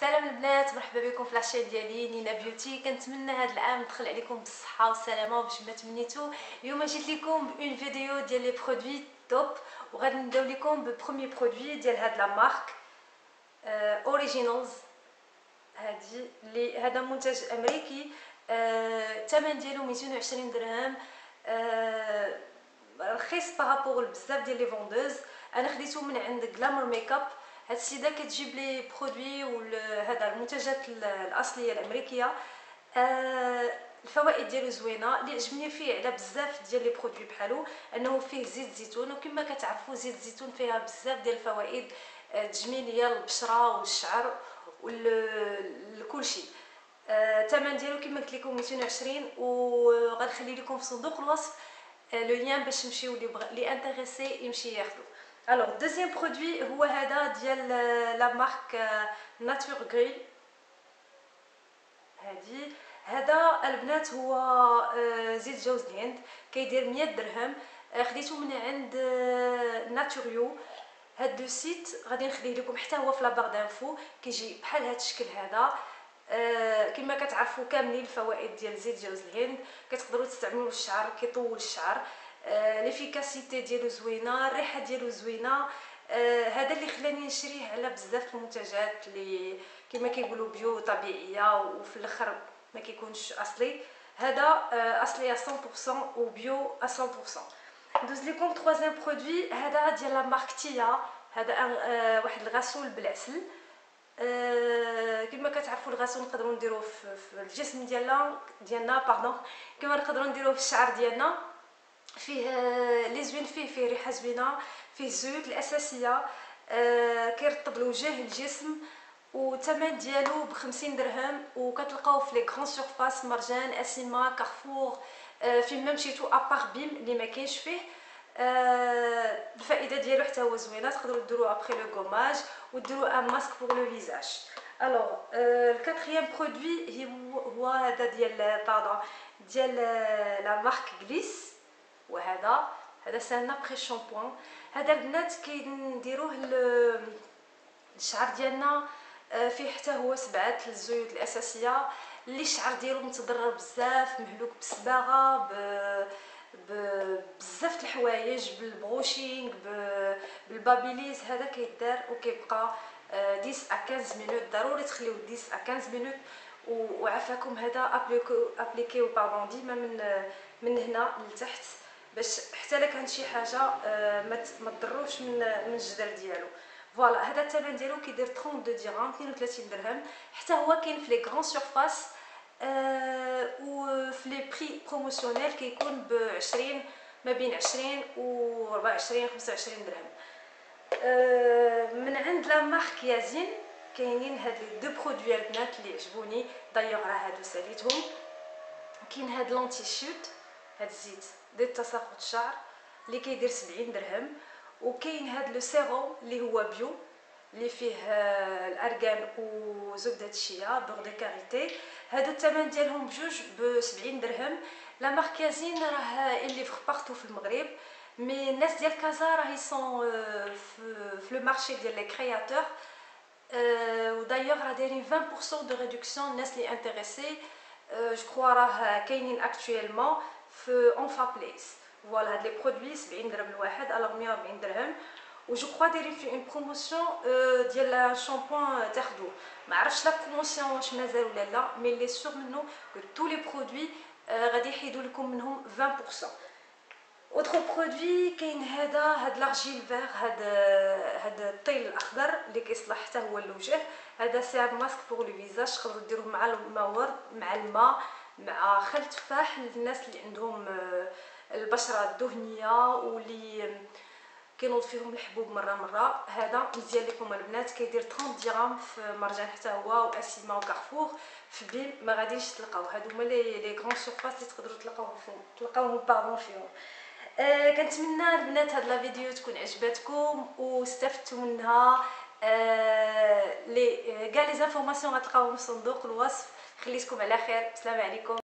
سلام البنات مرحبا بكم في la chaîne ديالي نينا بيوتي. كنتمنى هذا العام ندخل عليكم بالصحة والسلامه باش ما تمنيتو. اليوم جيت لكم بون فيديو ديال les produits top وغادي نبداو لكم ب premier produit ديال هاد la marque. Originals هادي اللي هذا منتج أمريكي. الثمن آه ديالو 220 درهم. آه رخيص par rapport بزاف ديال les vendeuses أنا خديته من عند Glamour Makeup هاد السيده كتجيب les produits وهذا المنتجات الأصلية الأمريكية آه الفوائد ديالو زوينة اللي عجبني فيه على بزاف ديال les produits بحالو أنه فيه زيت زيتون وكما كتعرفوا زيت الزيتون فيها بزاف ديال الفوائد آه تجميلية للبشره والشعر الثمن آه ديالو كما قلت لكم 220 وغنخلي لكم في صندوق الوصف آه le lien باش تمشيو اللي intéressée يمشي ياخذو alors deuxième produit هو هذا ديال la marque Naturelle هادي هذا البنات هو زيت جوز الهند كيدير 100 درهم خديته من عند ناتوريو هاد le site غادي نخليه لكم حتى هو في la barre d'infos كيجي بحال هاد الشكل هذا كما كتعرفوا كاملين الفوائد ديال زيت جوز الهند كتقدروا تستعملوه للشعر كيطول الشعر l'efficacité ديالو زوينة الريحة ديالو زوينة. آه هذا اللي خلاني نشريه على بزاف المنتجات اللي كما كيقولوا bio طبيعيه وفي الأخر ما كيكونش أصلي. هذا آه أصلي 100% و bio 100% ندوز لكم troisième produit هذا ديال la marque تيا هذا آه واحد الغسول بالعسل. آه كما كتعرفوا الغسول نقدروا نديروه في الجسم ديالنا ديالنا pardon كما نقدروا نديروه في الشعر ديالنا. فيه لي زوين فيه فيه ريحة زوينة فيه الزيوت الأساسية آه كيرطب الوجه الجسم والثمن ديالو ب 50 درهم وكتلقاوه في les grandes surfaces مرجان أسيما كارفور آه فين ما مشيتو ابار بيم اللي ما كاينش فيه. آه الفائدة ديالو حتى هو زوينة تقدروا ديروه après le gommage وديروا un masque pour le visage alors ال quatrième produit هو هذا ديال pardon ديال la marque غليس وهذا هذا un après-shampoing هذا البنات كنديروه الشعر ديالنا فيه حتى هو سبعة الزيوت الأساسية اللي الشعر ديالو متضرر بزاف مهلوك بالصباغه ب بزاف الحوايج بال brushing بال babyliss هذا كيدار وكيبقى 10 à 15 minutes ضروري تخليوه 10 à 15 minutes وعافاكم هذا appliquez pardon ديما من من هنا لتحت. باش حتى الا كانت شي حاجة آه، ما تضروش من من الجدر ديالو. voilà هذا الثمن ديالو كيدير 32 درهم 32 درهم. حتى هو كاين في les grandes surfaces آه وفي les prix promotionnels كيكون ب 20 ما بين 20 و 24 25 درهم. آه من عند la marque يازين كاينين هاد les deux produits البنات اللي عجبوني دايوغ راه هادو ساليتهم. كاين هاد l'anti-chute هاد الزيت ديال تساقط الشعر اللي كيدير 70 درهم وكاين هاد le sérum اللي هو bio اللي فيه الأرغان وزبده الشيا beurre de karité. هادو الثمن ديالهم بجوج ب 70 درهم. la marque يازين راه la partout في المغرب mais الناس ديال كازا راهي sont في le marché ديال les créateurs و d'ailleurs راه دايرين 20% de réduction الناس اللي intéressés je crois راه كاينين actuellement في Anfa Place voilà هاد les produits 70 درهم الواحد alors 140 درهم و je crois دايرين في une promotion ديال شامبوان تاخدوه ما عرفتش la promotion واش مازال ولا لا mais les surs منو que tous les produits غادي يحيدوا لكم منهم 20% autre produit كاين هذا هاد l'argile verte هاد هاد الطيل الاخضر اللي كيصلح حتى هو للوجه هذا c'est un masque pour le visage تقدروا ديروه مع الماء مع الماء مع خل تفاح للناس اللي عندهم آه، البشرة الدهنية واللي كينوض فيهم الحبوب مرة مرة. هذا مزيان لكم البنات كيدير 30 درهم في مرجان حتى هو وأسيما وكارفور في بيم. ما غاديش تلقاو. هادو هما les les grandes surfaces اللي تقدروا تلقاوهم فيهم تلقاوهم pardon فيهم. آه كنتمنى البنات هاد la vidéo تكون عجبتكم واستفدتوا منها. آه les كاع les informations غتلقاوهم في صندوق الوصف. خليتكم على خير السلام عليكم.